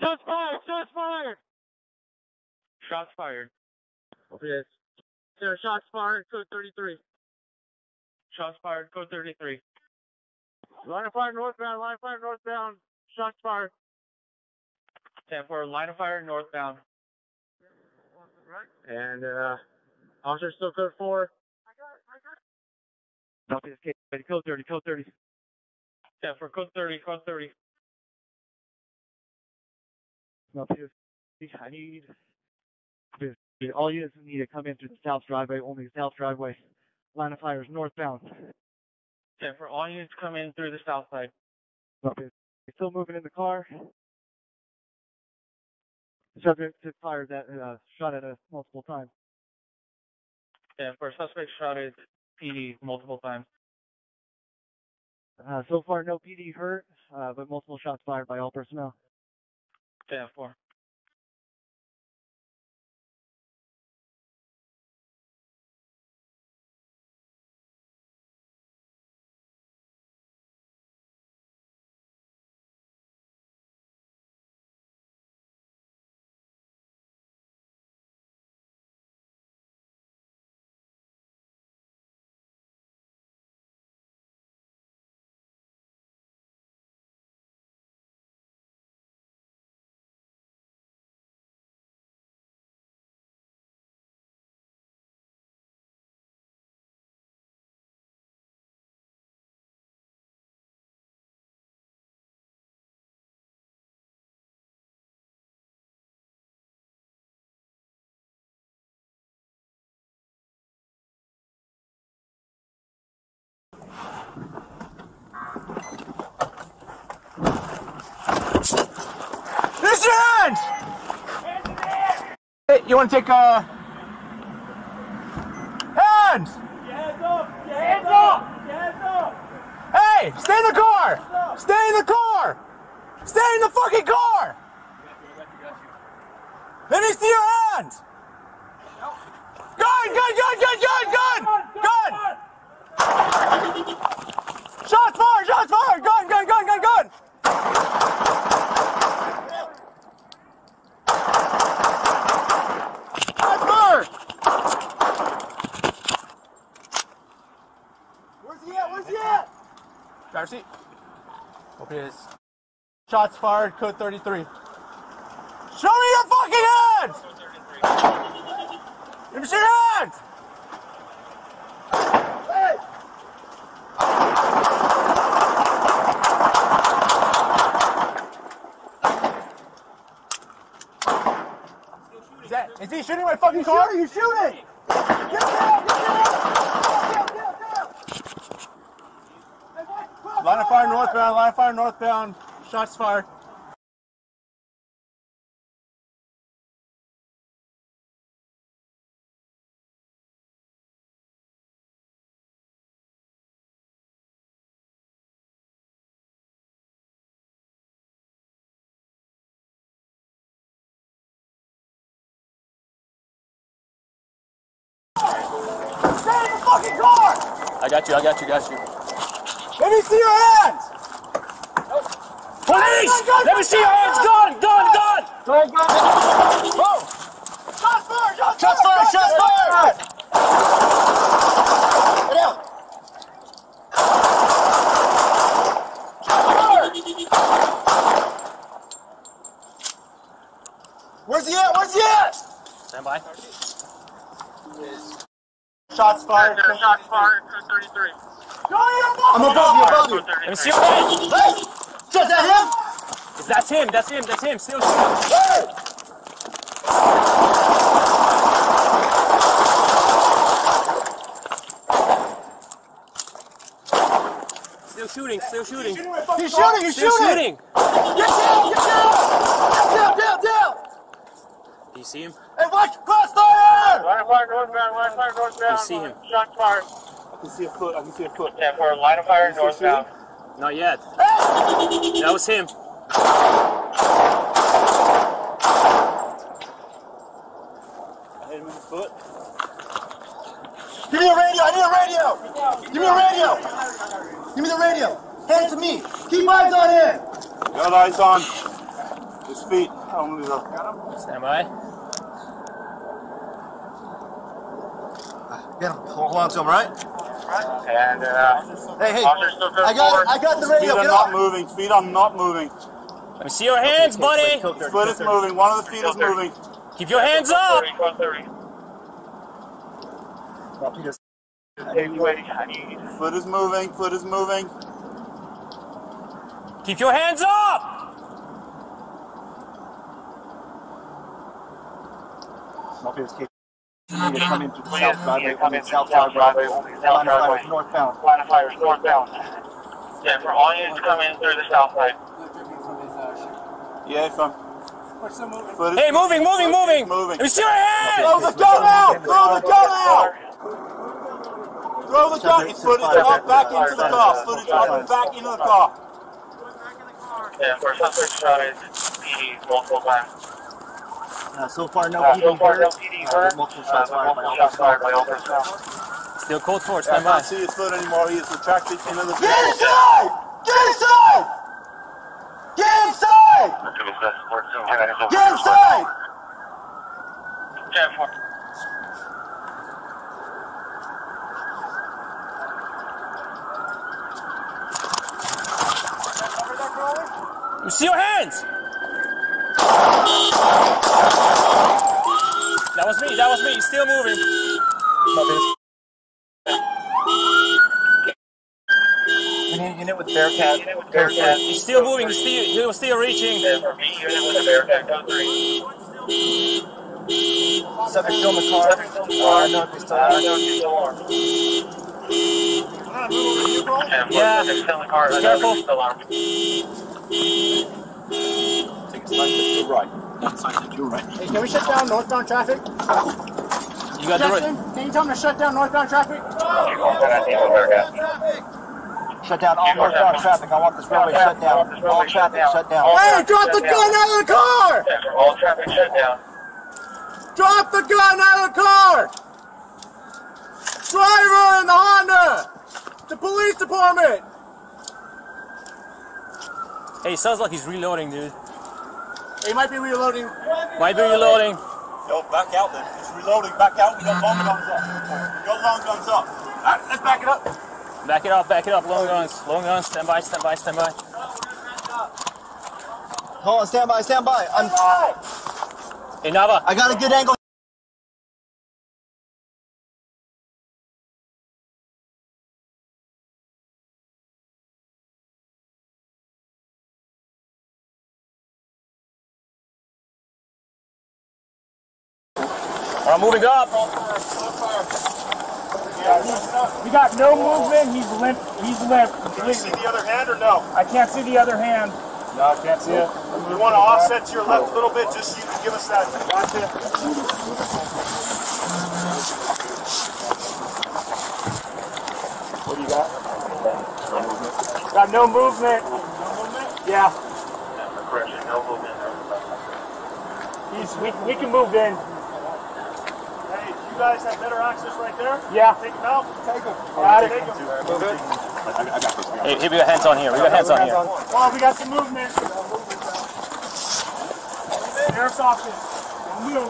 Shots fired! Shots fired! Shots fired. Yes. Sir, shots fired, code 33. Shots fired. Code 33. Line of fire northbound, line of fire northbound, shots fired. 10 4, line of fire northbound. And, uh, officer still code 4. Southeast Cape, code 30, code 30. 10 4, code 30, code 30. Need, all units need to come in through the south driveway, only the south driveway. Line of fire is northbound. 10 for all units come in through the south side. Southeast, still moving in the car. Subject to fire that uh, shot at us multiple times. Yeah, for suspect shot at PD multiple times. Uh, so far, no PD hurt, uh, but multiple shots fired by all personnel. Yeah, four. Hands! Hey, you want to take a hands? Hands up! Hands up! Hands up! Hey, stay in the car! Stay in the car! Stay in the fucking car! Let me see your hands! Gun, gun, gun, gun, gun, gun! Gun! Shots fired, shots fired! Gun, gun, gun! Shots fired! Where's he at? Where's he at? Seat. Open his. Shots fired, code 33. Show me your fucking hands! Let me see your hands! Hey! Is that, is he shooting my fucking car? You shooting! Get down! Get down! Down, down, down! Hey, watch, cross Line of fire northbound, line of fire northbound. Shots fired. Stay in the fucking car! I got you, I got you, got you. Let me see your hands! Police! Let me see your hands! Gun, gun, gun! Go, go! Whoa! Shots fired! Shots, Shots fired, shots fired! Get out! Shots fired! Where's he at? Where's he at? Stand by. Shots fired. Shots fired, code 33. I'm above you, above you. Let me see your hands. Hey! Is that him? That's him, that's him, that's him. Still shooting. Hey! Still shooting, still shooting. He's shooting, he's Still shooting! shooting. Get down, get down! Down, down, down! Do you see him? Hey, watch, crossfire! Line of fire northbound, line of fire northbound. You see him? Shots fired. I can see a foot, I can see a foot. 10 4, line of fire northbound. Not yet. That was him. I hit him in the foot. Give me a radio, I need a radio! Give me a radio! Give me the radio! Hand it to me! Keep eyes on him! Got eyes on. Just feet. Only the. Stand by. Get him. Hold on to him, right? And, uh, Hey, hey. I got, I got the radio. Feet are Get not off. moving. Feet are not moving. Let me see your hands, buddy. Foot is moving. One of the feet is moving. Keep your hands up. Foot is moving. Foot is moving. Keep your hands up. Come in through the south driveway, Come in only south south driveway. driveway, only south Line of fire northbound. Line of fire northbound. Yeah, for all units coming through the south side. Yeah, from. Foot Hey, moving, moving, moving. Moving. Let me see your hands. Throw the gun out! Throw the gun out! Throw the gun! His foot is up back into the car. Foot is up and back into the car. Yeah, for suspect shot is PD multiple times. Uh, so far, no Uh, PD so far, no. PD Uh, multiple Uh, shots but fired by multiple shots officers. fired. Still code four. I Stand by. can't see his foot anymore. He is retracted into the Get vehicle. inside! Get inside! Get inside! Get inside! Ten four. Let me see your hands. That was me. That was me. Still moving. Unit with Bearcat. Bearcat. He's still moving. He's still, he was still reaching. Yeah, for B unit with a Bearcat code three. Subject still in the car. Subject still in the car. Uh, he's still on. no, he's still armed. Yeah. Subject still in the car. Be careful. Still armed. Take a slight to right. Slight to right. Hey, can we shut down northbound traffic? You got the right. Can you tell them to shut down northbound traffic? Shut down all northbound traffic. I want this railway shut down. All traffic shut down. All Hey, traffic drop the gun out of the car! All traffic shut down. Drop the gun out of the car! Driver in the Honda! The police department! Hey, sounds like he's reloading, dude. He might be reloading. Might be reloading. Yo, back out then. He's reloading. Back out. We got long guns up. We got long guns up. Alright, let's back it up. Back it up. Back it up. Long guns. Long guns. Stand by. Stand by. Stand by. Hold on, stand by, stand by. I'm, Hey, Nava. I got a good angle. I'm moving up. We got no movement. He's limp. He's limp. Can you see the other hand or no? I can't see the other hand. No, I can't see it. We want to offset to your left a little bit just so you can give us that. Gotcha. What do you got? No movement. Got no movement. Yeah, Correction, no movement. he's. We, we can move in. Hey, you guys have better access right there? Yeah. Take them out. Take them. Got it. Take them. Hey, hey, we got hands on here. We got hands on here. Oh, we got some movement. Sheriff's office. Move.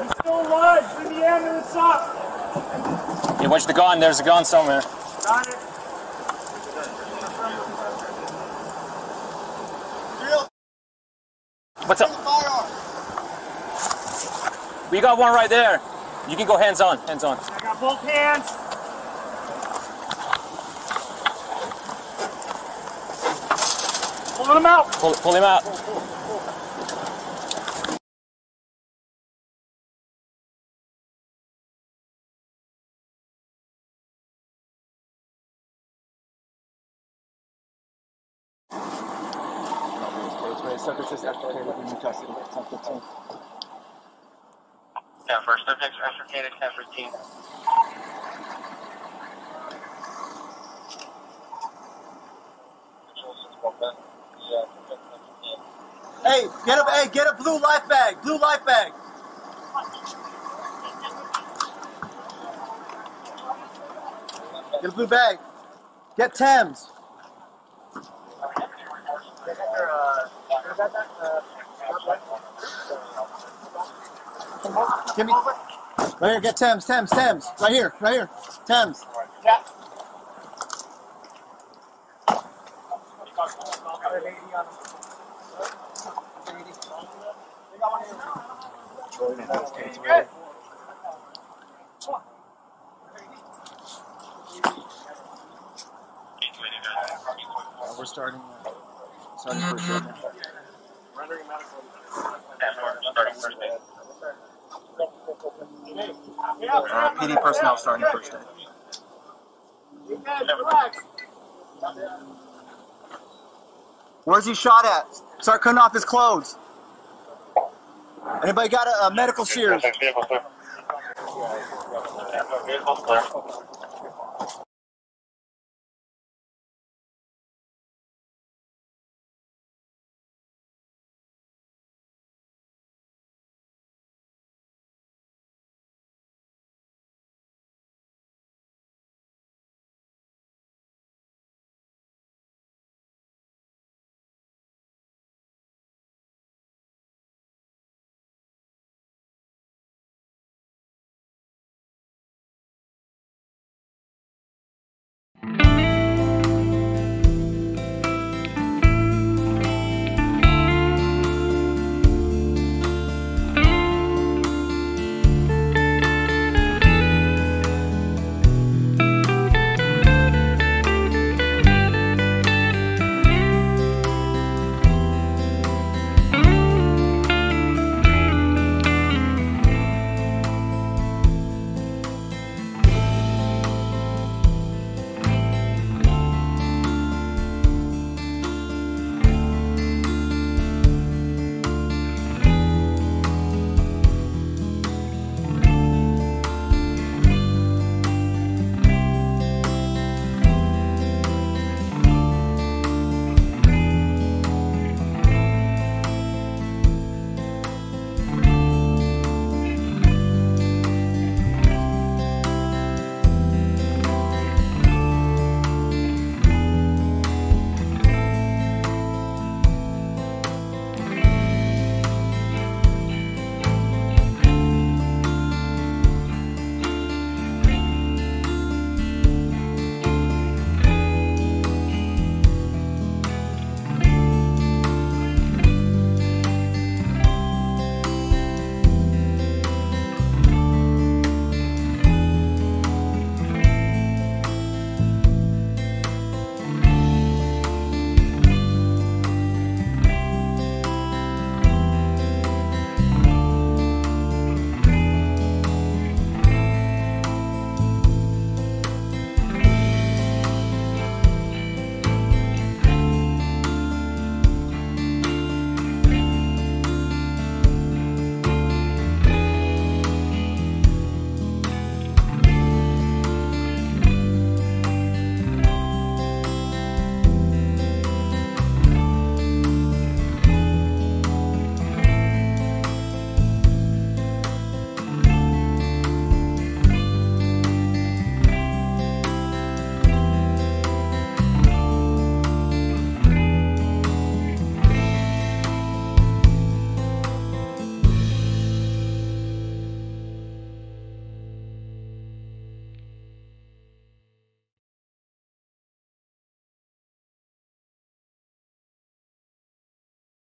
He's still alive. Bring the ambulance up. Hey, watch the gun. There's a gun somewhere. Got it. What's up? We got one right there. You can go hands on. Hands on. I got both hands. Pulling him out. Pull, pull him out. Yeah, first subject's ascertained at 1015. Hey, get a, hey, get a blue life bag. Blue life bag. Get a blue bag. Get TEMS. Give me. Right here, get TEMS, TEMS, TEMS. Right here, right here. TEMS. Uh, we're starting. Uh, starting first right now. Uh, PD personnel starting first day. Where's he shot at? Start cutting off his clothes. Anybody got a, a medical shears?